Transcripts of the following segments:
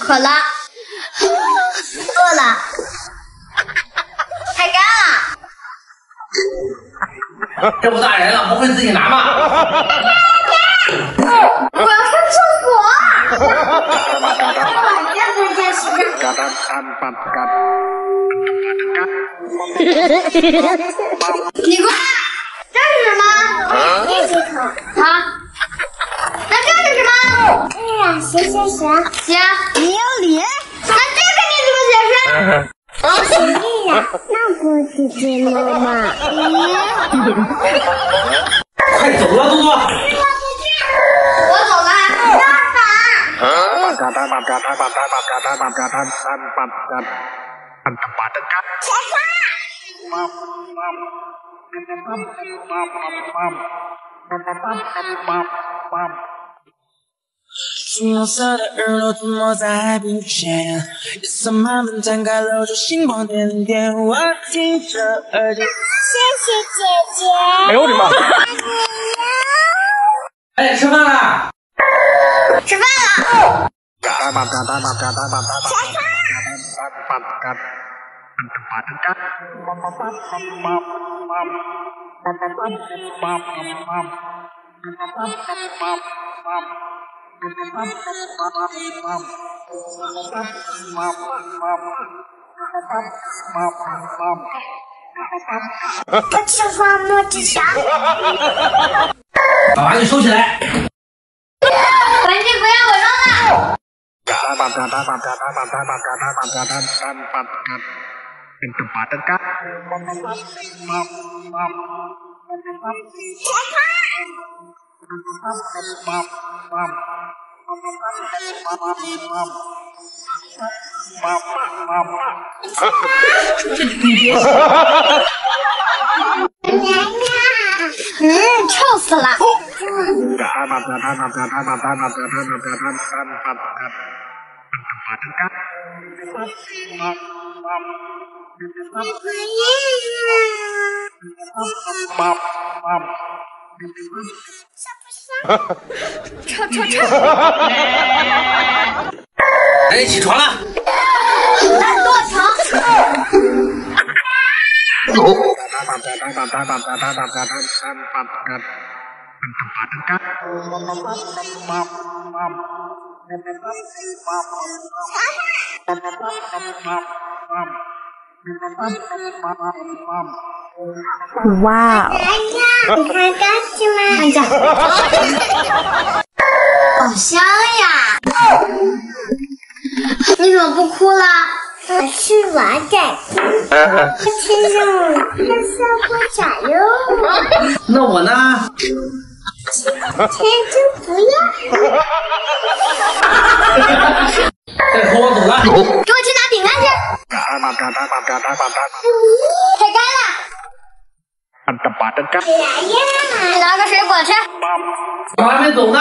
渴了，饿了，太干了。这么大人了，不会自己拿吗？我要上厕所。我这才叫洗你过来，这是什。对呀，行行行。行，你有理。那这个你怎么解释？对呀，那不是节目吗？快走了，多多。我走了，爸爸。金黄色的日落涂抹在海平线，夜色慢慢摊开，露出星光点点。我听着耳机。谢谢姐姐。哎呦我的妈！哎，吃饭啦。吃饭了。我吃饭没吃啥？把玩具收起来。玩具不要我扔了。嗯，臭死了！哎，起床了。哇哦！哎呀，你看干净吗？好香呀！你怎么不哭了？我吃完再哭。天上它下不下哟。那我呢？天就不要。再哭我走了。给我去拿。太干了。来呀！拿个水果吃。我还没走呢。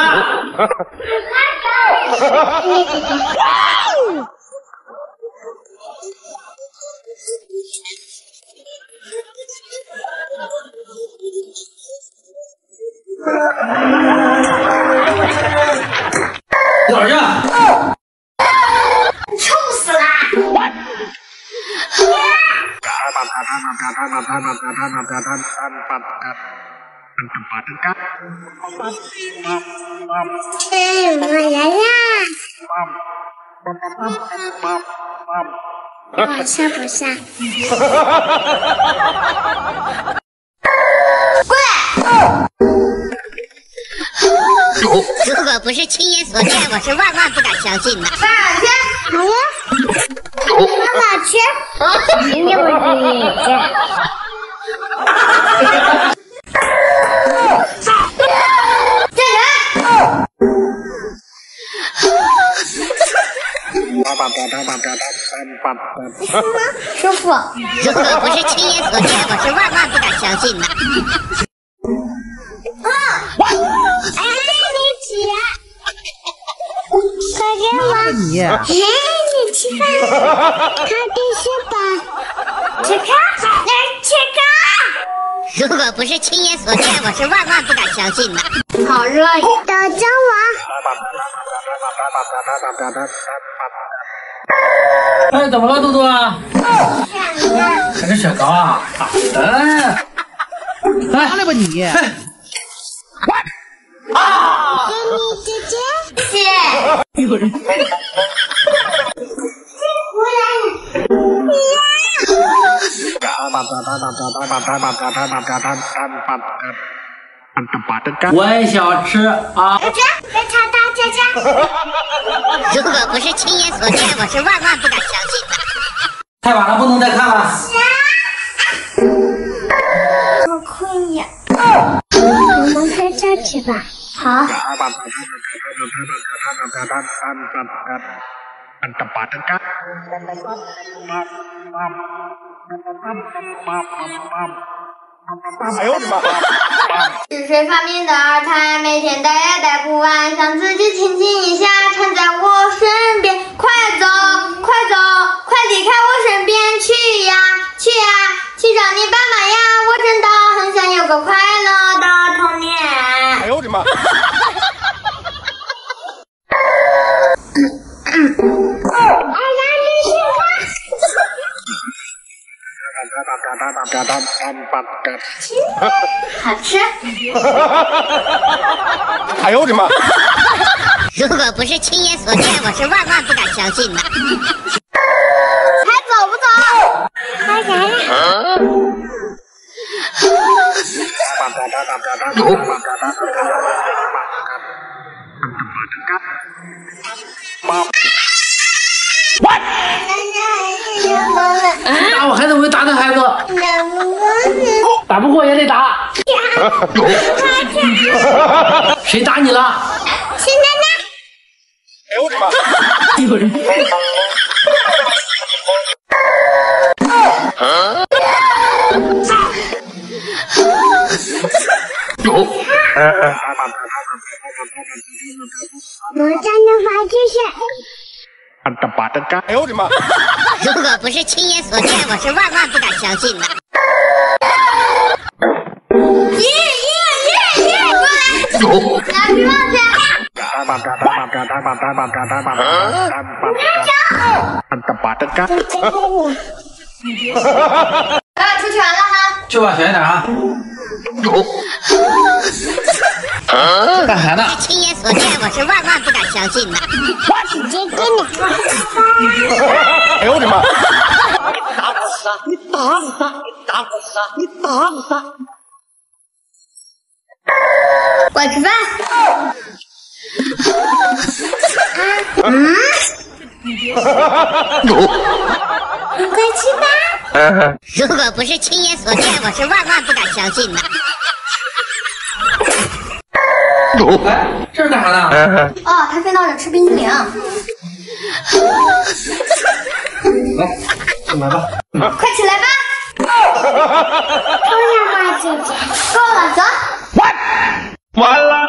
我来啦！我上不上？如果不是亲眼所见，我是万万不敢相信的。如果不是亲眼所见，我是万万不敢相信的。哎，你起来！快给我！你。哎，你吃饭，看电视吧。吃看，来吃如果不是亲眼所见，我是万万不敢相信的。看。好热呀！等着我。哎，怎么了，嘟嘟啊？还是雪糕啊？哎，拿来吧你！啊！姐姐，姐，有人。我也想吃啊！如果不是亲眼所见，我是万万不敢相信的。太晚了，不能再看了。好困呀，我们在这去吧。好。哎呦我的妈是谁发明的二胎？每天带也带不完，想自己亲亲一下，缠在我身边。快走，快走，快离开我身边，去呀，去呀，去找你爸妈呀！我真的很想有个快乐的童年。哎呦我的妈！哎呀，你是好吃。哎呦我的妈！如果不是亲眼所见，我是万万不敢相信的。还走不走？他来了。打我孩子，我就打他孩子，打不过也得打。谁打你了？是奶奶。哎呦我的妈！有人。我站的话就是。哎呦我的妈！如果不是亲眼所见，我是万万不敢相信的。耶耶耶耶！过来，拿皮帽子。爸爸出去玩了哈。去吧，小心点啊！干啥呢？亲眼所见，我是万万不敢相信的。姐姐给你。哎呦我的妈！过来吃饭。你快吃吧。如果不是亲眼所见，我是万万不敢相信的。哎，这是干啥呢？哦，他非闹着吃冰淇淋。来，去买吧。快起来吧。偷呀吧，姐姐。够了，走。完完了，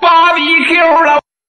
芭比 Q 了。